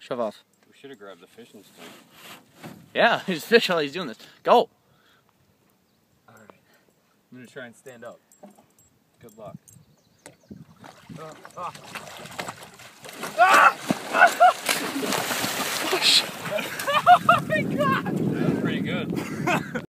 Shove off. We should have grabbed the fishing stick. Yeah, he's fishing while he's doing this. Go. Alright. I'm gonna try and stand up. Good luck. Ah, ah. That was pretty good.